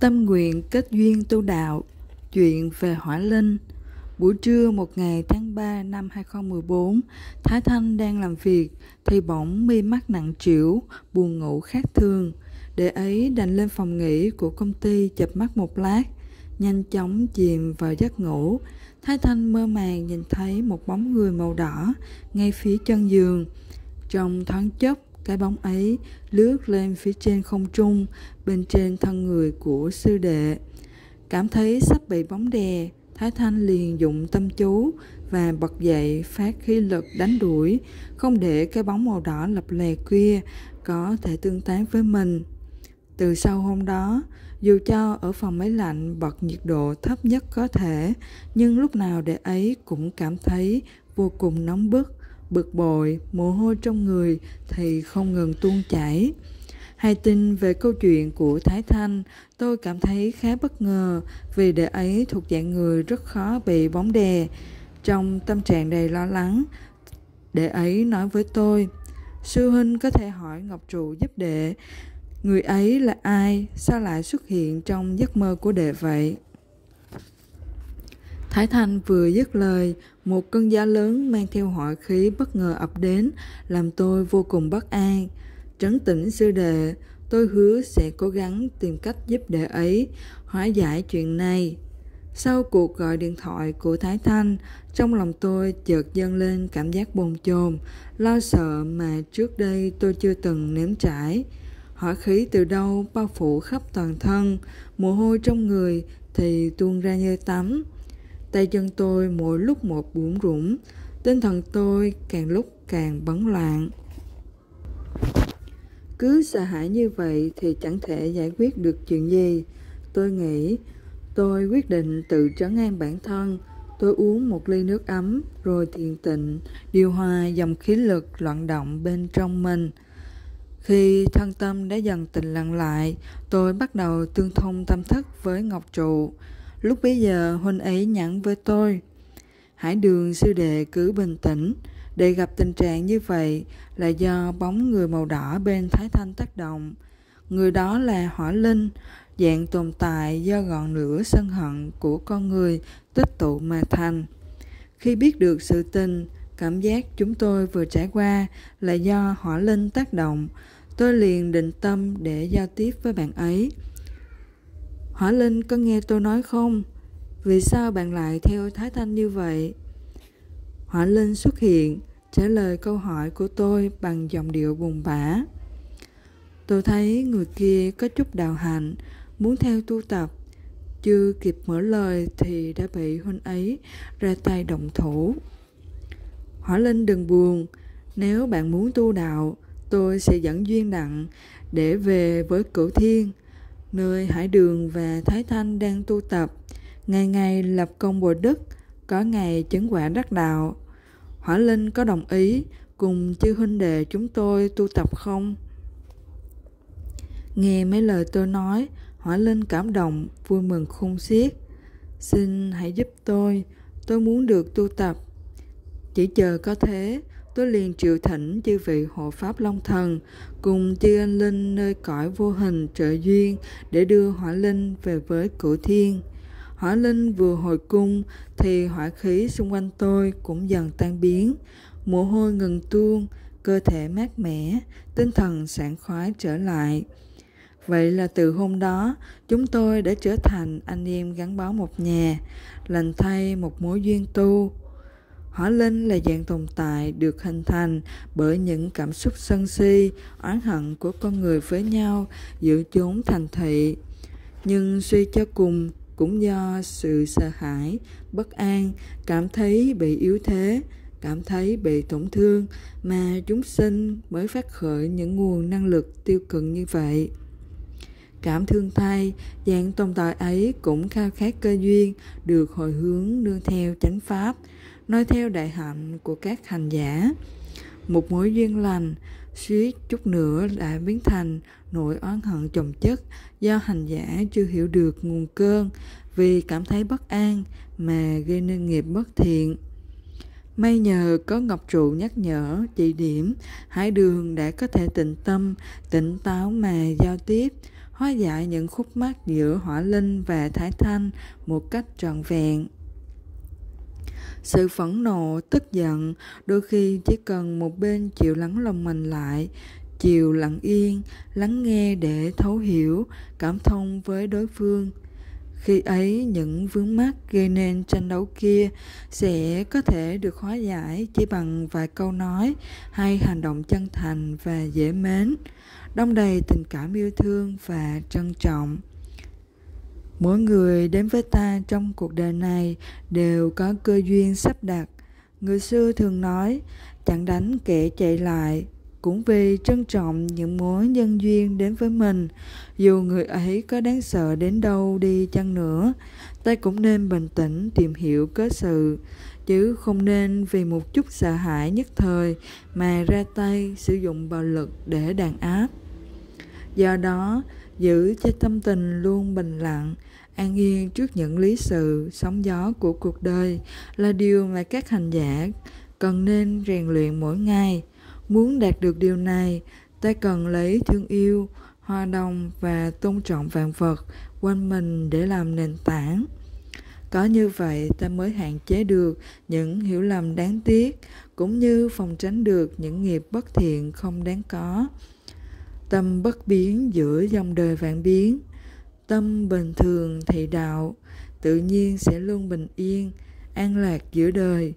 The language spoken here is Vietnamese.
Tâm nguyện kết duyên tu đạo. Chuyện về Hỏa Linh. Buổi trưa một ngày tháng 3 năm 2014 Thái Thanh đang làm việc Thì bỗng mi mắt nặng trĩu, Buồn ngủ khác thường. Để ấy đành lên phòng nghỉ của công ty chập mắt một lát, Nhanh chóng chìm vào giấc ngủ. Thái Thanh mơ màng nhìn thấy một bóng người màu đỏ Ngay phía chân giường. Trong thoáng chốc cái bóng ấy lướt lên phía trên không trung, bên trên thân người của sư đệ. Cảm thấy sắp bị bóng đè, Thái Thanh liền dụng tâm chú và bật dậy phát khí lực đánh đuổi, không để cái bóng màu đỏ lập lè kia có thể tương tác với mình. Từ sau hôm đó, dù cho ở phòng máy lạnh bật nhiệt độ thấp nhất có thể, nhưng lúc nào đệ ấy cũng cảm thấy vô cùng nóng bức bực bội, mồ hôi trong người thì không ngừng tuôn chảy. Hay tin về câu chuyện của Thái Thanh, tôi cảm thấy khá bất ngờ vì đệ ấy thuộc dạng người rất khó bị bóng đè. Trong tâm trạng đầy lo lắng, đệ ấy nói với tôi, Sư Huynh có thể hỏi Ngọc Trụ giúp đệ, người ấy là ai, sao lại xuất hiện trong giấc mơ của đệ vậy? Thái Thanh vừa dứt lời, một cơn gió lớn mang theo hỏa khí bất ngờ ập đến, làm tôi vô cùng bất an. Trấn tĩnh sư đệ, tôi hứa sẽ cố gắng tìm cách giúp đệ ấy hóa giải chuyện này. Sau cuộc gọi điện thoại của Thái Thanh, trong lòng tôi chợt dâng lên cảm giác bồn chồn, lo sợ mà trước đây tôi chưa từng nếm trải. Hỏa khí từ đâu bao phủ khắp toàn thân, mồ hôi trong người thì tuôn ra như tắm. Tay chân tôi mỗi lúc một bủn rủn tinh thần tôi càng lúc càng bấn loạn. Cứ sợ hãi như vậy thì chẳng thể giải quyết được chuyện gì. Tôi nghĩ, tôi quyết định tự trấn an bản thân. Tôi uống một ly nước ấm, rồi thiền tịnh, điều hòa dòng khí lực loạn động bên trong mình. Khi thân tâm đã dần tịnh lặng lại, tôi bắt đầu tương thông tâm thức với Ngọc Trụ. Lúc bấy giờ huynh ấy nhắn với tôi, Hải đường, sư đệ cứ bình tĩnh. Để gặp tình trạng như vậy là do bóng người màu đỏ bên Thái Thanh tác động. Người đó là hỏa linh, Dạng tồn tại do ngọn lửa sân hận của con người tích tụ mà thành. Khi biết được sự tình, Cảm giác chúng tôi vừa trải qua là do hỏa linh tác động. Tôi liền định tâm để giao tiếp với bạn ấy. Hỏa Linh có nghe tôi nói không? Vì sao bạn lại theo Thái Thanh như vậy? Hỏa Linh xuất hiện, trả lời câu hỏi của tôi bằng giọng điệu buồn bã. Tôi thấy người kia có chút đạo hạnh, muốn theo tu tập. Chưa kịp mở lời thì đã bị huynh ấy ra tay động thủ. Hỏa Linh đừng buồn, nếu bạn muốn tu đạo, tôi sẽ dẫn duyên đặng để về với cửu thiên nơi Hải Đường và Thái Thanh đang tu tập, ngày ngày lập công bồi đức, có ngày chứng quả đắc đạo. Hỏa Linh có đồng ý cùng chư huynh đệ chúng tôi tu tập không? Nghe mấy lời tôi nói, Hỏa Linh cảm động, vui mừng khôn xiết. Xin hãy giúp tôi, tôi muốn được tu tập. Chỉ chờ có thế, tôi liền triệu thỉnh chư vị hộ pháp long thần cùng chư anh linh nơi cõi vô hình trợ duyên để đưa hỏa linh về với cửu thiên. Hỏa linh vừa hồi cung thì hỏa khí xung quanh tôi cũng dần tan biến. Mồ hôi ngừng tuôn, cơ thể mát mẻ, tinh thần sảng khoái trở lại. Vậy là từ hôm đó, chúng tôi đã trở thành anh em gắn bó một nhà, lành thay một mối duyên tu. Hỏa linh là dạng tồn tại được hình thành bởi những cảm xúc sân si, oán hận của con người với nhau, giữa chốn thành thị. Nhưng suy cho cùng cũng do sự sợ hãi, bất an, cảm thấy bị yếu thế, cảm thấy bị tổn thương mà chúng sinh mới phát khởi những nguồn năng lực tiêu cực như vậy. Cảm thương thay, dạng tồn tại ấy cũng khao khát cơ duyên được hồi hướng nương theo chánh pháp, nói theo đại hạnh của các hành giả. Một mối duyên lành, suýt chút nữa đã biến thành nỗi oán hận chồng chất do hành giả chưa hiểu được nguồn cơn vì cảm thấy bất an mà gây nên nghiệp bất thiện. May nhờ có Ngọc Trụ nhắc nhở, chỉ điểm, Hải Đường đã có thể tịnh tâm, tỉnh táo mà giao tiếp, hóa giải những khúc mắc giữa hỏa linh và thái thanh một cách trọn vẹn sự phẫn nộ, tức giận, đôi khi chỉ cần một bên chịu lắng lòng mình lại, chịu lặng yên, lắng nghe để thấu hiểu, cảm thông với đối phương. Khi ấy, những vướng mắc gây nên tranh đấu kia sẽ có thể được hóa giải chỉ bằng vài câu nói hay hành động chân thành và dễ mến đông đầy tình cảm yêu thương và trân trọng mỗi người đến với ta trong cuộc đời này đều có cơ duyên sắp đặt. Người xưa thường nói, chẳng đánh kẻ chạy lại cũng vì trân trọng những mối nhân duyên đến với mình. Dù người ấy có đáng sợ đến đâu đi chăng nữa, ta cũng nên bình tĩnh tìm hiểu cớ sự, chứ không nên vì một chút sợ hãi nhất thời mà ra tay sử dụng bạo lực để đàn áp. Do đó giữ cho tâm tình luôn bình lặng, an yên trước những lý sự, sóng gió của cuộc đời là điều mà các hành giả cần nên rèn luyện mỗi ngày. Muốn đạt được điều này, ta cần lấy thương yêu hòa đồng và tôn trọng vạn vật quanh mình để làm nền tảng. Có như vậy, ta mới hạn chế được những hiểu lầm đáng tiếc, cũng như phòng tránh được những nghiệp bất thiện không đáng có tâm bất biến giữa dòng đời vạn biến. Tâm bình thường thị đạo, tự nhiên sẽ luôn bình yên, an lạc giữa đời.